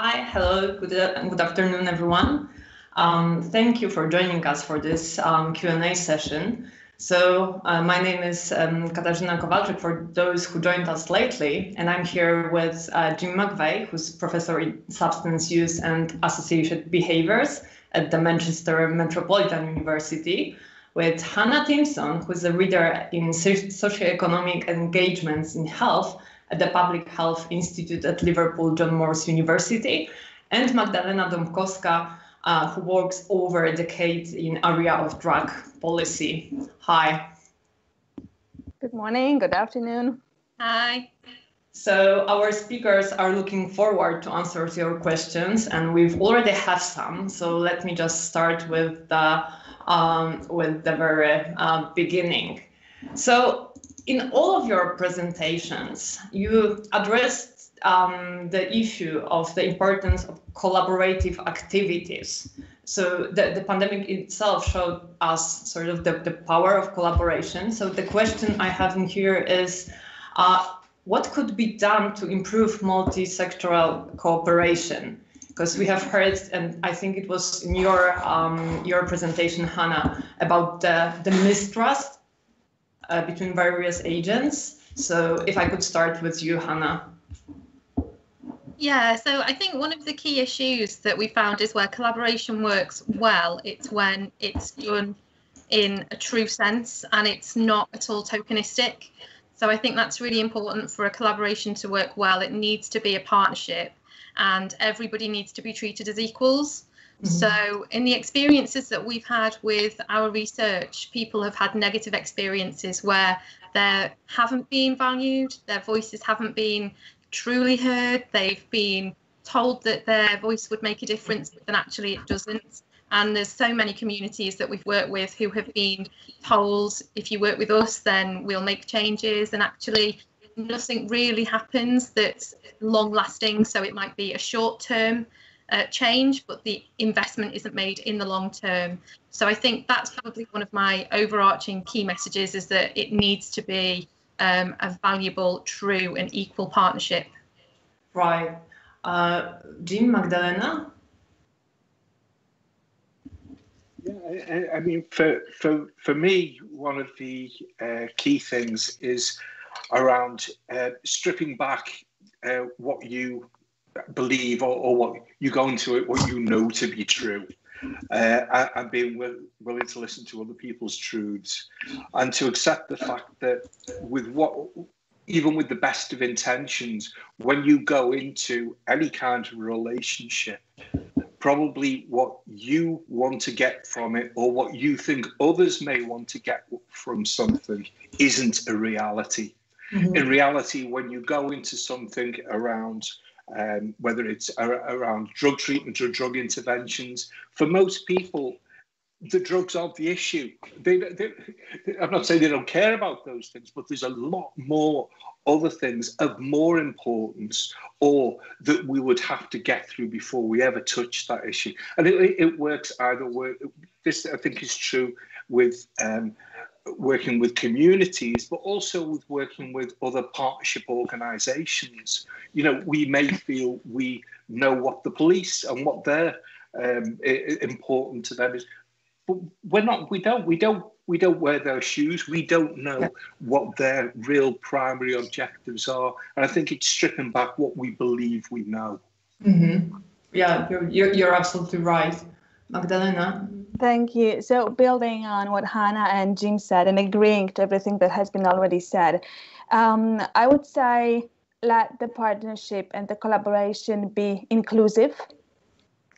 Hi, hello, good, good afternoon, everyone. Um, thank you for joining us for this um, Q&A session. So uh, my name is um, Katarzyna Kowalczyk for those who joined us lately, and I'm here with uh, Jim McVeigh, who's professor in substance use and associated behaviors at the Manchester Metropolitan University, with Hannah Timpson, who's a reader in socioeconomic engagements in health at the Public Health Institute at Liverpool John Moores University, and Magdalena Dąbkowska, uh, who works over a decade in area of drug policy. Hi. Good morning, good afternoon. Hi. So our speakers are looking forward to answer to your questions, and we've already have some. So let me just start with the um, with the very uh, beginning. So in all of your presentations, you addressed um, the issue of the importance of collaborative activities. So the, the pandemic itself showed us sort of the, the power of collaboration. So the question I have in here is, uh, what could be done to improve multi-sectoral cooperation? Because we have heard, and I think it was in your um, your presentation, Hannah, about the, the mistrust uh, between various agents. So if I could start with you, Hannah. Yeah, so I think one of the key issues that we found is where collaboration works well, it's when it's done in a true sense and it's not at all tokenistic. So I think that's really important for a collaboration to work well. It needs to be a partnership and everybody needs to be treated as equals. Mm-hmm. So, in the experiences that we've had with our research, people have had negative experiences where they haven't been valued, their voices haven't been truly heard. They've been told that their voice would make a difference, but then actually it doesn't. And there's so many communities that we've worked with who have been told, if you work with us, then we'll make changes. And actually, nothing really happens that's long lasting. So it might be a short term uh, change, but the investment isn't made in the long term. So I think that's probably one of my overarching key messages is that it needs to be um, a valuable, true, and equal partnership. Right. Uh, Jim Magdalena? Yeah, I, I, mean, for, for, for me, one of the uh, key things is around uh, stripping back uh, what you believe or, or what you go into it, what you know to be true uh, and being willing to listen to other people's truths and to accept the fact that with what even with the best of intentions when you go into any kind of relationship probably what you want to get from it or what you think others may want to get from something isn't a reality mm-hmm. in reality when you go into something around um, whether it's around drug treatment or drug interventions. For most people, the drugs aren't the issue. They, they, I'm not saying they don't care about those things, but there's a lot more other things of more importance or that we would have to get through before we ever touch that issue. And it, it works either way. This, I think, is true with um, working with communities, but also with working with other partnership organisations. You know, we may feel we know what the police and what they're um, important to them is, but we're not. We don't. We don't. We don't wear their shoes. We don't know what their real primary objectives are, and I think it's stripping back what we believe we know. Mm-hmm. Yeah, you're, you're you're absolutely right, Magdalena. Thank you. So, building on what Hannah and Jim said and agreeing to everything that has been already said, um, I would say let the partnership and the collaboration be inclusive,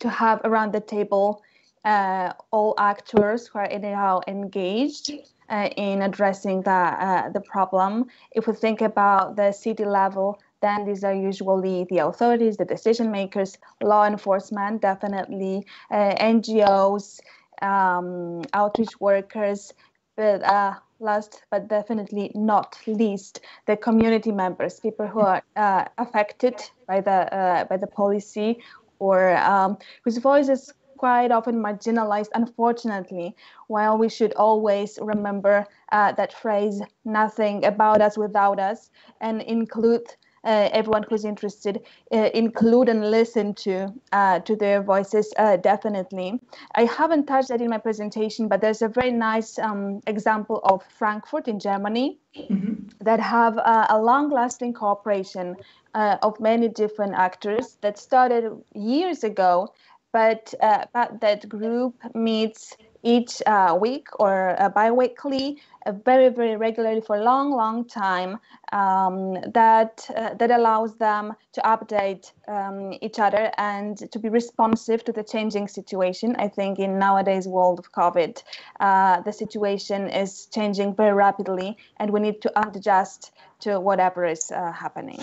to have around the table uh, all actors who are anyhow engaged uh, in addressing the, uh, the problem. If we think about the city level, then these are usually the authorities, the decision makers, law enforcement, definitely uh, NGOs, um, outreach workers, but uh, last but definitely not least, the community members, people who are uh, affected by the uh, by the policy or um, whose voices quite often marginalized, unfortunately, while we should always remember uh, that phrase, nothing about us without us, and include everyone who's interested uh, include and listen to uh, to their voices uh, definitely i haven't touched that in my presentation but there's a very nice um, example of frankfurt in germany mm-hmm. that have a long lasting cooperation uh, of many different actors that started years ago but, uh, but that group meets each uh, week or uh, bi-weekly uh, very very regularly for a long long time um, that uh, that allows them to update um, each other and to be responsive to the changing situation. I think in nowadays world of covid uh, the situation is changing very rapidly and we need to adjust to whatever is uh, happening.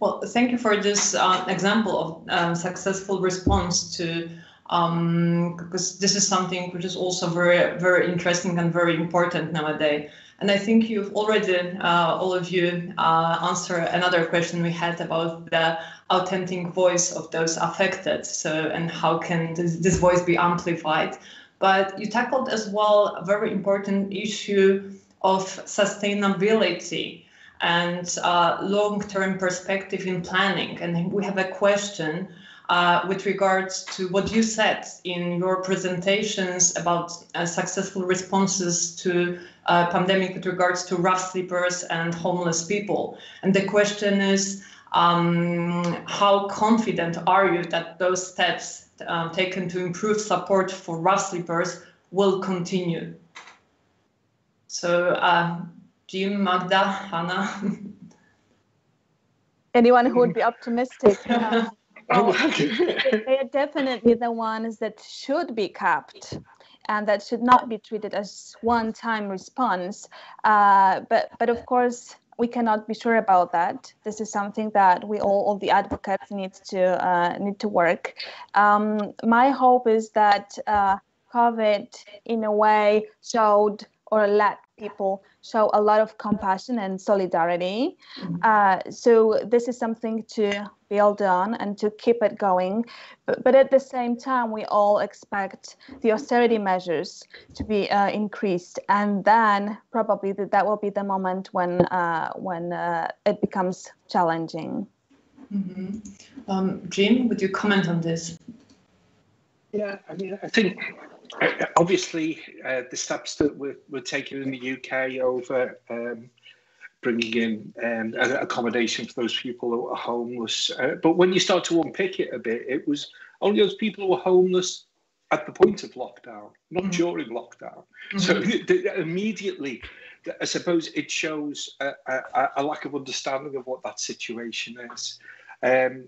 Well thank you for this example of um, successful response to um, because this is something which is also very, very interesting and very important nowadays. And I think you've already, uh, all of you, uh, answered another question we had about the authentic voice of those affected. So, and how can this, this voice be amplified? But you tackled as well a very important issue of sustainability and uh, long-term perspective in planning. And we have a question uh, with regards to what you said in your presentations about uh, successful responses to uh, pandemic with regards to rough sleepers and homeless people. And the question is, um, how confident are you that those steps um, taken to improve support for rough sleepers will continue? So, uh, Jim, Magda, Hannah. Anyone who would be optimistic. Oh, they are definitely the ones that should be capped and that should not be treated as one-time response. Uh, but but of course we cannot be sure about that. This is something that we all, all the advocates need to uh, need to work. Um, my hope is that uh, COVID, in a way, showed or let people show a lot of compassion and solidarity. Mm-hmm. Uh, so this is something to build on and to keep it going. But, but at the same time, we all expect the austerity measures to be uh, increased, and then probably that, that will be the moment when uh, when uh, it becomes challenging. Mm-hmm. Um, Jim, would you comment on this? Yeah, I mean, I think obviously uh, the steps that were, were taken in the UK over um, bringing in um, accommodation for those people who are homeless. Uh, but when you start to unpick it a bit, it was only those people who were homeless at the point of lockdown, not mm-hmm. during lockdown. Mm-hmm. So immediately, I suppose it shows a, a, a, lack of understanding of what that situation is. Um,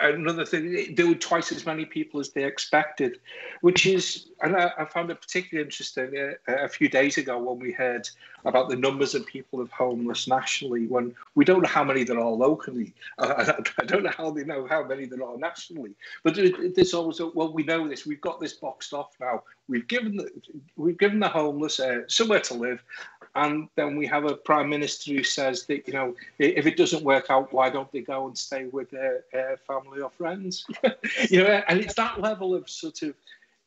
another thing, there were twice as many people as they expected, which is, and I, I found it particularly interesting uh, a few days ago when we heard about the numbers of people of homeless nationally, when we don't know how many there are locally. Uh, I don't know how they know how many there are nationally. But there's always, a, well, we know this, we've got this boxed off now. We've given the, we've given the homeless uh, somewhere to live, and then we have a prime minister who says that you know if it doesn't work out why don't they go and stay with their uh, family or friends? You know and it's that level of sort of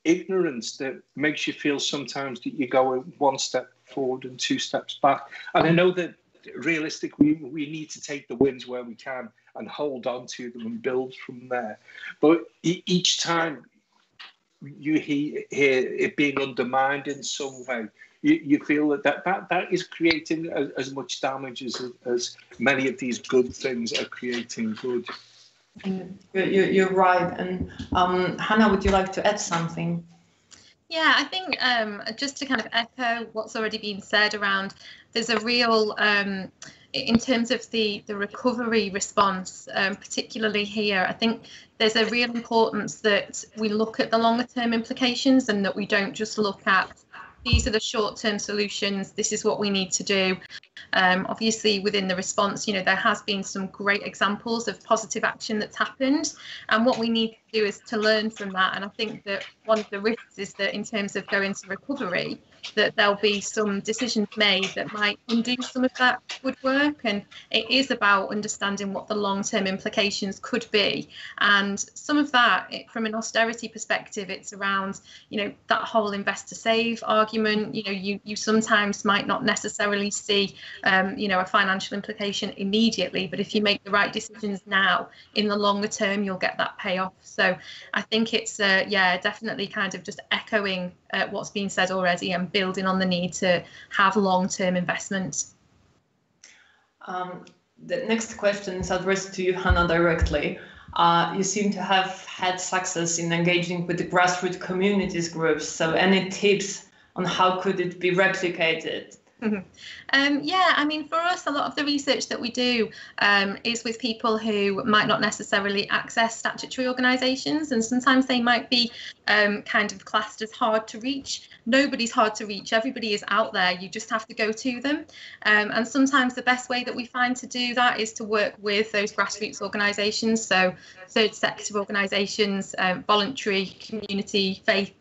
ignorance that makes you feel sometimes that you go one step forward and two steps back. And i know that realistically we need to take the wins where we can and hold on to them and build from there. But each time you hear it being undermined in some way you, you feel that, that that that is creating as, as much damage as as many of these good things are creating good. You're, you're right. And um, Hannah, would you like to add something? Yeah, I think um, just to kind of echo what's already been said around, there's a real, um, in terms of the, the recovery response, um, particularly here, I think there's a real importance that we look at the longer term implications and that we don't just look at these are the short-term solutions. This is what we need to do. Um, obviously, within the response, you know, there has been some great examples of positive action that's happened, and what we need to do is to learn from that. And I think that one of the risks is that in terms of going to recovery, that there'll be some decisions made that might undo some of that good work. And it is about understanding what the long term implications could be. And some of that, from an austerity perspective, it's around, you know, that whole invest to save argument. You know, you, you sometimes might not necessarily see, um, you know, a financial implication immediately, but if you make the right decisions now, in the longer term, you'll get that payoff. So I think it's, uh, yeah, definitely kind of just echoing uh, what's been said already and building on the need to have long-term investment. Um, the next question is addressed to you, Hannah, directly. Uh, you seem to have had success in engaging with the grassroots communities groups. So, any tips on how could it be replicated? Um, yeah, I mean, for us, a lot of the research that we do um, is with people who might not necessarily access statutory organisations, and sometimes they might be um, kind of classed as hard to reach. Nobody's hard to reach, everybody is out there, you just have to go to them. Um, and sometimes the best way that we find to do that is to work with those grassroots organisations, so third sector organisations, um, voluntary, community, faith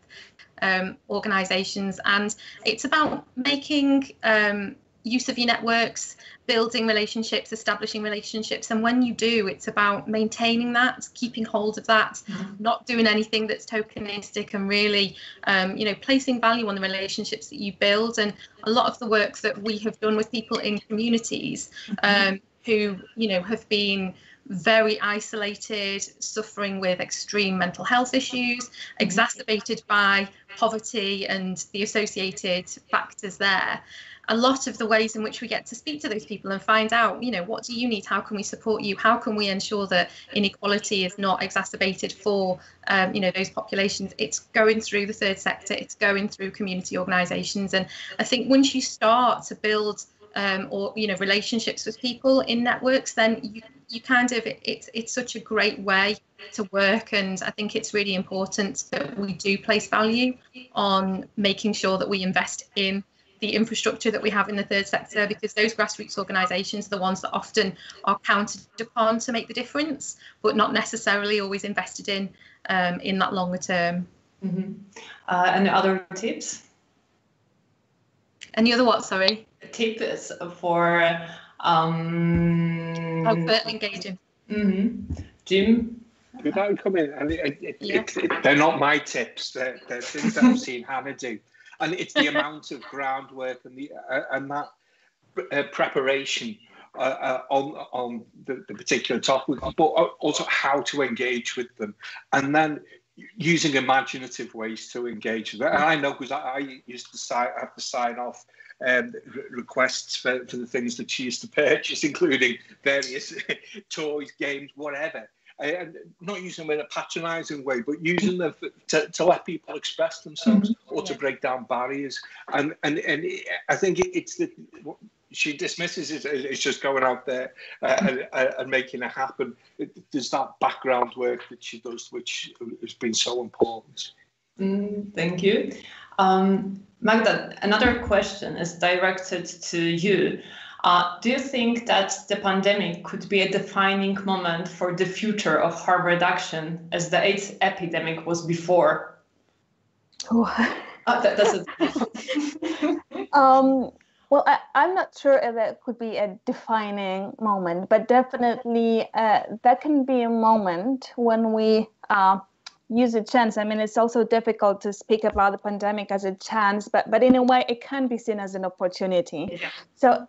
um, organisations, and it's about making um, use of your networks, building relationships, establishing relationships, and when you do, it's about maintaining that, keeping hold of that, mm-hmm. not doing anything that's tokenistic, and really, um, you know, placing value on the relationships that you build. And a lot of the work that we have done with people in communities mm-hmm. um, who, you know, have been very isolated, suffering with extreme mental health issues, exacerbated by poverty and the associated factors there. A lot of the ways in which we get to speak to those people and find out, you know, what do you need? How can we support you? How can we ensure that inequality is not exacerbated for, um, you know, those populations? It's going through the third sector. It's going through community organisations, and I think once you start to build um, or you know relationships with people in networks, then you you kind of it's it's such a great way to work, and I think it's really important that we do place value on making sure that we invest in the infrastructure that we have in the third sector because those grassroots organisations are the ones that often are counted upon to make the difference, but not necessarily always invested in um, in that longer term. Mm-hmm. Uh, any other tips? Any other what? Sorry. Tips for um, oh, for engaging. Mm-hmm. Jim. Could I come in? And it, it, yeah. it, they're not my tips. They're, they're things that I've seen Hannah do, and it's the amount of groundwork and the uh, and that uh, preparation uh, uh, on on the, the, particular topic, but also how to engage with them, and then using imaginative ways to engage with them. And I know because I, I, used to sign, have to sign off um, requests for, for the things that she used to purchase, including various toys, games, whatever. And not using them in a patronising way, but using them to, to let people express themselves mm-hmm. or to break down barriers. And and and I think it's the she dismisses it as just going out there uh, and, uh, and, making it happen. There's that background work that she does, which has been so important. Mm, thank you. Um, Magda, another question is directed to you. Uh, do you think that the pandemic could be a defining moment for the future of harm reduction as the AIDS epidemic was before? Oh. Uh, that, that's it. um, well, I, am not sure if that could be a defining moment, but definitely uh, that can be a moment when we uh, use a chance. I mean, it's also difficult to speak about the pandemic as a chance, but but in a way, it can be seen as an opportunity. Yeah. So,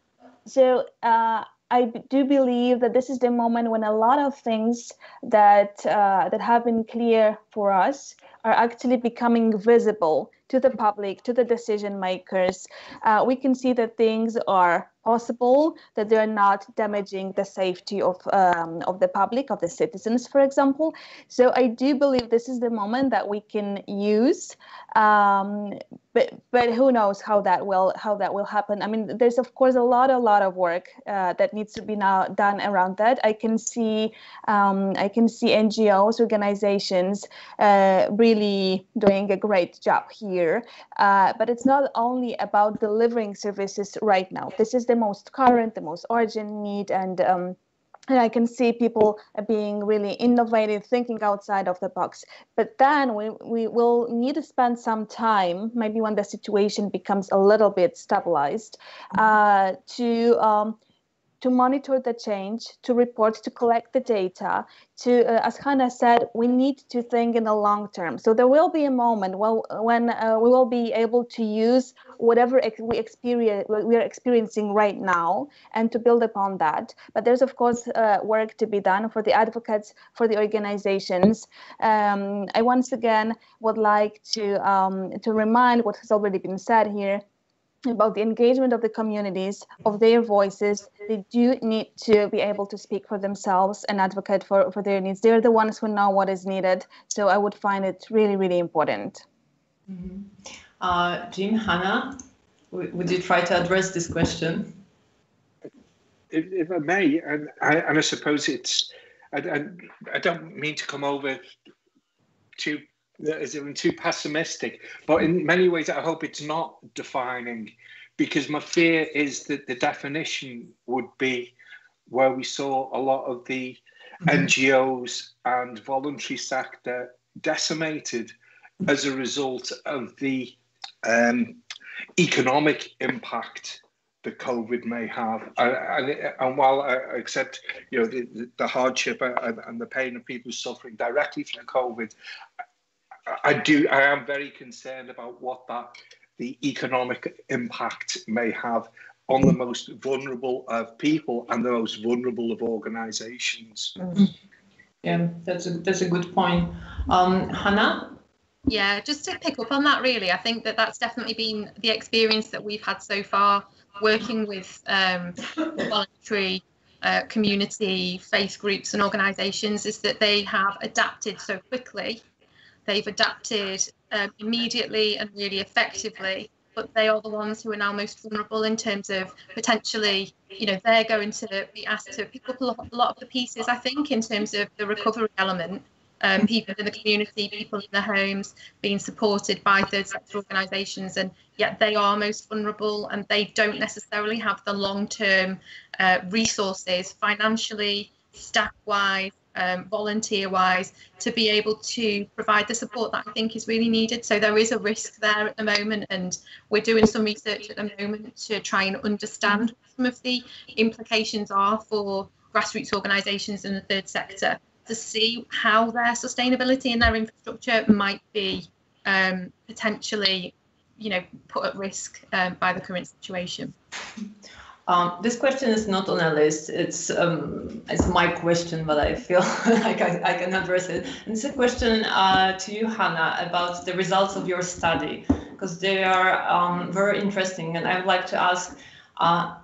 so uh, I do believe that this is the moment when a lot of things that uh, that have been clear for us are actually becoming visible to the public, to the decision makers, uh, we can see that things are possible, that they're not damaging the safety of um, of the public, of the citizens, for example. So I do believe this is the moment that we can use. Um, but but who knows how that will how that will happen? I mean, there's of course a lot a lot of work uh, that needs to be now done around that. I can see um, I can see NGOs, organizations, uh, really doing a great job here. Uh, but it's not only about delivering services right now. This is the most current, the most urgent need, and um, and I can see people being really innovative, thinking outside of the box. But then we, we will need to spend some time, maybe when the situation becomes a little bit stabilized, uh, to um, to monitor the change, to report, to collect the data. To, uh, as Hannah said, we need to think in the long term. So there will be a moment well, when uh, we will be able to use whatever ex- we experience we are experiencing right now and to build upon that. But there's of course uh, work to be done for the advocates, for the organizations. Um, I once again would like to um, to remind what has already been said here about the engagement of the communities, of their voices. They do need to be able to speak for themselves and advocate for, for their needs. They're the ones who know what is needed. So I would find it really, really important. Mm-hmm. Uh, Jim, Hannah, would you try to address this question? If, if I may, and I, and I suppose it's, I, I don't mean to come over too is even too pessimistic. But in many ways, I hope it's not defining, because my fear is that the definition would be where we saw a lot of the mm-hmm. NGOs and voluntary sector decimated as a result of the um, economic impact that COVID may have. And, and, while I accept, you know, the, the hardship and, and the pain of people suffering directly from COVID, I do. I am very concerned about what that the economic impact may have on the most vulnerable of people and the most vulnerable of organisations. Mm-hmm. Yeah, that's a that's a good point. Um, Hannah. Yeah, just to pick up on that, really, I think that that's definitely been the experience that we've had so far working with um, voluntary uh, community, faith groups, and organisations is that they have adapted so quickly They've adapted um, immediately and really effectively, but they are the ones who are now most vulnerable in terms of potentially, you know, they're going to be asked to pick up a lot, of the pieces, I think, in terms of the recovery element. Um, people in the community, people in their homes, being supported by third sector organisations, and yet they are most vulnerable and they don't necessarily have the long term uh, resources financially, staff wise, um, volunteer wise to be able to provide the support that I think is really needed. So there is a risk there at the moment, and we're doing some research at the moment to try and understand some of the implications are for grassroots organisations in the third sector to see how their sustainability and their infrastructure might be um, potentially, you know, put at risk um, by the current situation. Um, this question is not on a list. It's um, it's my question, but I feel like I, I can address it. And it's a question uh, to you, Hannah, about the results of your study, because they are um, very interesting. And I would like to ask, uh,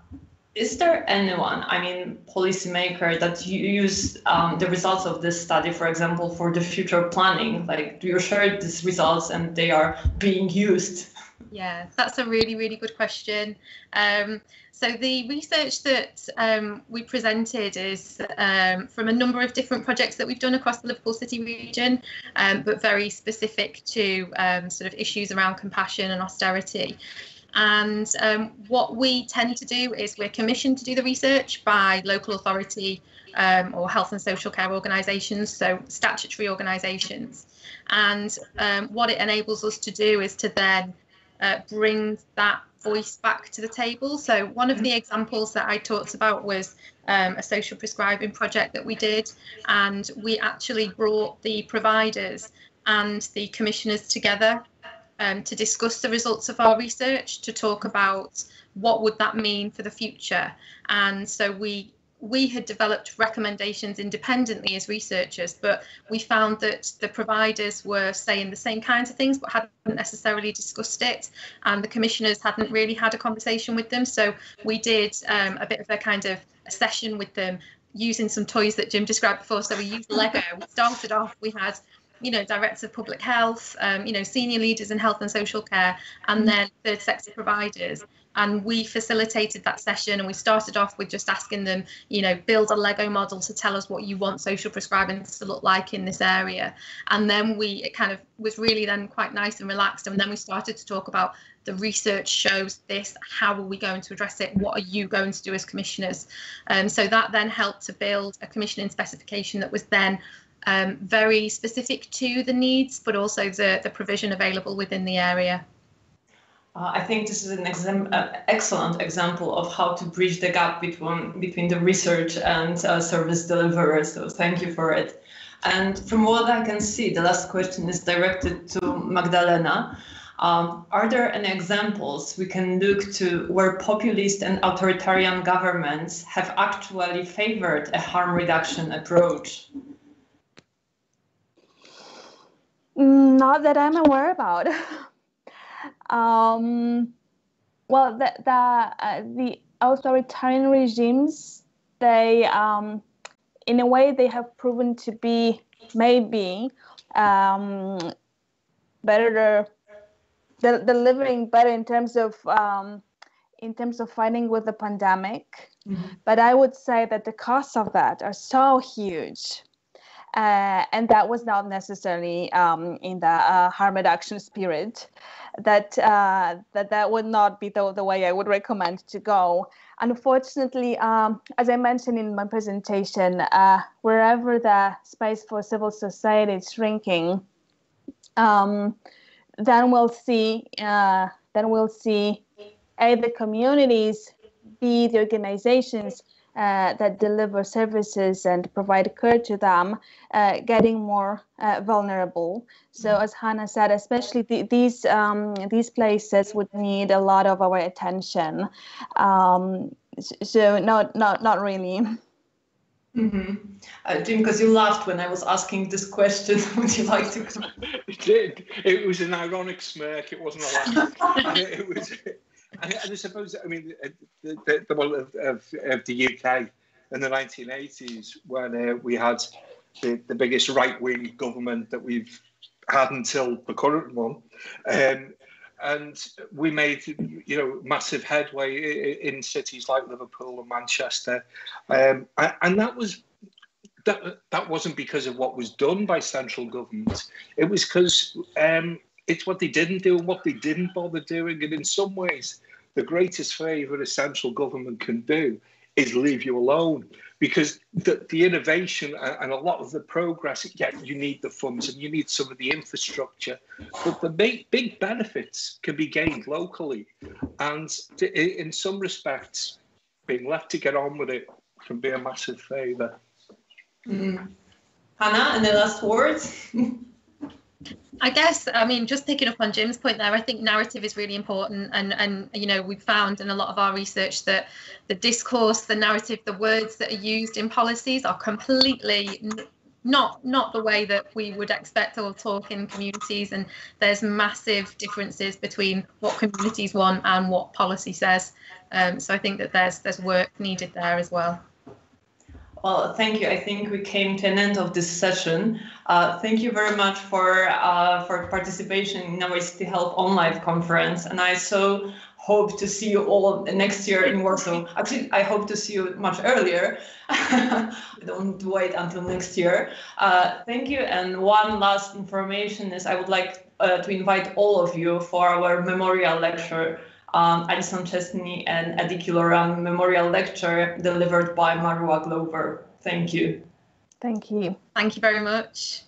is there anyone, I mean, policymaker, that you use um, the results of this study, for example, for the future planning? Like, do you share these results and they are being used? Yeah, that's a really, really good question. Um, so the research that um, we presented is um, from a number of different projects that we've done across the Liverpool City region, um, but very specific to um, sort of issues around compassion and austerity. And um, what we tend to do is we're commissioned to do the research by local authority or health and social care organisations, so statutory organisations. And what it enables us to do is to then uh, bring that voice back to the table. So one of the examples that I talked about was um, a social prescribing project that we did, and we actually brought the providers and the commissioners together um, to discuss the results of our research, to talk about what would that mean for the future. And so we we had developed recommendations independently as researchers, but we found that the providers were saying the same kinds of things, but hadn't necessarily discussed it, and the commissioners hadn't really had a conversation with them. So we did um, a bit of a kind of a session with them using some toys that Jim described before. So we used Lego. We started off, we had you know, directors of public health, um, you know, senior leaders in health and social care, and then third sector providers and we facilitated that session and we started off with just asking them you know build a lego model to tell us what you want social prescribing to look like in this area and then we it kind of was really then quite nice and relaxed and then we started to talk about the research shows this. How are we going to address it? What are you going to do as commissioners? Um, so that then helped to build a commissioning specification that was then um, very specific to the needs, but also the, the provision available within the area. Uh, I think this is an exam- uh, excellent example of how to bridge the gap between between the research and uh, service deliverers. So thank you for it. And from what I can see, the last question is directed to Magdalena. Um, are there any examples we can look to where populist and authoritarian governments have actually favored a harm reduction approach? Not that I'm aware about. um, well, the the, uh, the authoritarian regimes, they um, in a way they have proven to be maybe um, better they're delivering better in terms of um, in terms of fighting with the pandemic mm-hmm. but i would say that the costs of that are so huge uh, and that was not necessarily um, in the uh, harm reduction spirit. That uh, that that would not be the, the way i would recommend to go. Unfortunately um, as i mentioned in my presentation uh, wherever the space for civil society is shrinking um, then we'll see uh, then we'll see a the communities b the organizations uh, that deliver services and provide care to them uh, getting more uh, vulnerable so as hannah said especially the, these um, these places would need a lot of our attention um, so not not not really Mm-hmm. Uh, Jim, because you laughed when I was asking this question, would you like to? it did. It was an ironic smirk. It wasn't a laugh. it was, and, I suppose, I mean, the, the, the one of, of, of, the UK in the 1980s, when uh, we had the, the biggest right wing government that we've had until the current one. Um, and we made you know massive headway in cities like Liverpool and Manchester, um, and that was that that wasn't because of what was done by central government. It was because um, it's what they didn't do and what they didn't bother doing, and in some ways, the greatest favour a central government can do is leave you alone because the, the innovation and a lot of the progress, yeah, you need the funds and you need some of the infrastructure, but the big, big benefits can be gained locally. And to, in some respects, being left to get on with it can be a massive favour. Mm. Hannah, any last words? I guess I mean just picking up on Jim's point there, I think narrative is really important, and and you know we've found in a lot of our research that the discourse, the narrative, the words that are used in policies are completely not not the way that we would expect or talk in communities, and there's massive differences between what communities want and what policy says. Um, so I think that there's there's work needed there as well. Well, thank you. I think we came to an end of this session. Uh, thank you very much for uh, for participation in our City Health online conference, and I so hope to see you all next year in Warsaw. Actually, I hope to see you much earlier. Don't wait until next year. Uh, thank you. And one last information is I would like uh, to invite all of you for our memorial lecture um, Alison Chesney and Eddie Killoran Memorial Lecture delivered by Marewa Glover. Thank you. Thank you. Thank you very much.